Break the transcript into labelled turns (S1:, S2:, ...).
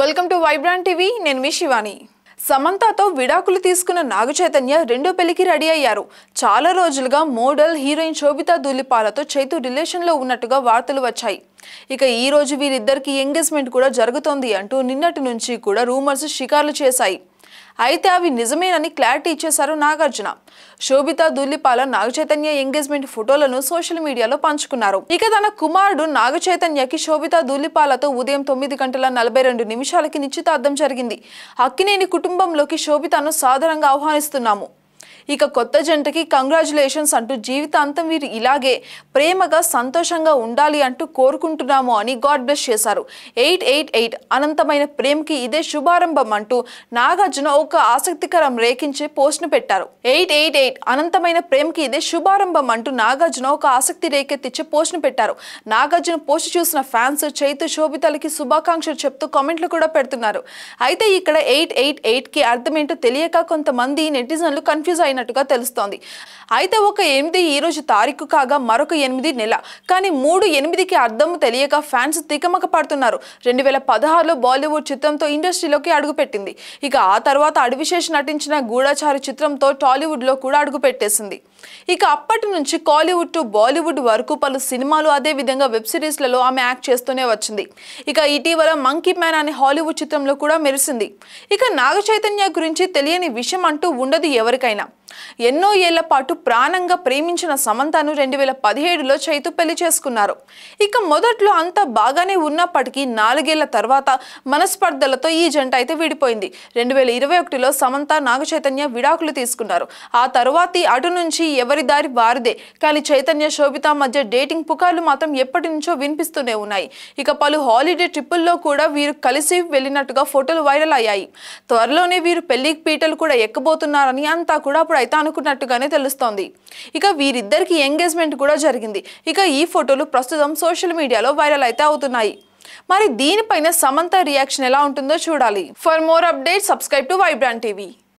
S1: Welcome to vibrant TV నేను మీ శివాని. సమంతతో విడాకులు తీసుకున్న నాగ చైతన్య రెండో పెళ్ళికి రెడీ అయ్యారు. చాలా రోజులుగా మోడల్ హీరోయిన్ శోభితా దూలిపాలతో చైతు రిలేషన్లో ఉన్నట్టుగా వార్తలు వచ్చాయి. ఇక ఈ రోజు వీరిద్దరికి ఎంగేజ్మెంట్ కూడా జరుగుతోంది అంటూ నిన్నటి నుంచి కూడా రూమర్స్ షికార్లు చేశాయి. అయితే అవి నిజమేనని క్లారిటీ ఇచ్చేశారు నాగార్జున. శోభిత దుల్లిపాల నాగ చైతన్య ఎంగేజ్మెంట్ ఫోటోలను సోషల్ మీడియాలో పంచుకున్నారు. ఇక తన కుమారుడు నాగ చైతన్యకి శోభిత దుల్లిపాలతో ఉదయం తొమ్మిది గంటల నలభై రెండు నిమిషాలకి నిశ్చితార్థం జరిగింది. అక్కినేని కుటుంబంలోకి శోభితను సాధారణంగా ఆహ్వానిస్తున్నాము. ఇక కొత్త జంటకి కంగ్రాచులేషన్స్ అంటూ జీవితాంతం వీరు ఇలాగే ప్రేమగా సంతోషంగా ఉండాలి అంటూ కోరుకుంటున్నాము అని గాడ్ బ్లెస్ చేశారు. ఎయిట్ ఎయిట్ ఎయిట్ అనంతమైన ప్రేమకి ఇదే శుభారంభం అంటూ నాగార్జున ఒక ఆసక్తికరం రేఖించే పోస్ట్ను పెట్టారు. ఎయిట్ ఎయిట్ ఎయిట్ అనంతమైన ప్రేమకి ఇదే శుభారంభం అంటూ నాగార్జున ఒక ఆసక్తి రేకెత్తించే పోస్ట్ను పెట్టారు. నాగార్జున పోస్ట్ చూసిన ఫ్యాన్స్ చైతు శోభితలకి శుభాకాంక్షలు చెప్తూ కామెంట్లు కూడా పెడుతున్నారు. అయితే ఇక్కడ ఎయిట్ ఎయిట్ ఎయిట్కి అర్థం ఏంటో తెలియక కొంతమంది నెటిజన్లు కన్ఫ్యూజ్ అయినట్టుగా తెలుస్తోంది. అయితే ఒక ఎనిమిది ఈ రోజు తారీఖు కాగా మరొక ఎనిమిది నెల. కానీ మూడు ఎనిమిదికి అర్థం తెలియక ఫ్యాన్స్ తికమక పడుతున్నారు. రెండు వేల పదహారులో బాలీవుడ్ చిత్రంతో ఇండస్ట్రీలోకి అడుగుపెట్టింది. ఇక ఆ తర్వాత అడివిశేష్ నటించిన గూఢచారి చిత్రంతో టాలీవుడ్లో కూడా అడుగుపెట్టేసింది. ఇక అప్పటి నుంచి కాలీవుడ్ టు బాలీవుడ్ వరకు పలు సినిమాలు అదే విధంగా వెబ్ సిరీస్లలో ఆమె యాక్ట్ చేస్తూనే వచ్చింది. ఇక ఇటీవల మంకీ మ్యాన్ అనే హాలీవుడ్ చిత్రంలో కూడా మెరిసింది. ఇక నాగ చైతన్య గురించి తెలియని విషయం అంటూ ఉండదు ఎవరికైనా. ఎన్నో ఏళ్ళ పాటు ప్రాణంగా ప్రేమించిన సమంతను రెండు వేల పదిహేడులో చైతు పెళ్ళి చేసుకున్నారు. ఇక మొదట్లో అంతా బాగానే ఉన్నప్పటికీ నాలుగేళ్ళ తర్వాత మనస్పర్ధలతో ఈ జంట అయితే విడిపోయింది. రెండు వేల ఇరవై ఒకటిలో సమంత నాగ చైతన్య విడాకులు తీసుకున్నారు. ఆ తరువాతి అటు నుంచి ఎవరి దారి వారిదే. కానీ చైతన్య శోభిత మధ్య డేటింగ్ పుకార్లు మాత్రం ఎప్పటి నుంచో వినిపిస్తూనే ఉన్నాయి. ఇక పలు హాలిడే ట్రిప్పుల్లో కూడా వీరు కలిసి వెళ్ళినట్టుగా ఫోటోలు వైరల్ అయ్యాయి. త్వరలోనే వీరు పెళ్ళి పీటలు కూడా ఎక్కబోతున్నారని అంతా కూడా అప్పుడు అయితే అనుకున్నట్టుగానే తెలుస్తోంది. ఇక వీరిద్దరికి ఎంగేజ్మెంట్ కూడా జరిగింది. ఇక ఈ ఫోటోలు ప్రస్తుతం సోషల్ మీడియాలో వైరల్ అయితే అవుతున్నాయి. మరి దీనిపైన సమంత రియాక్షన్ ఎలా ఉంటుందో చూడాలి. For more update subscribe to vibrant TV.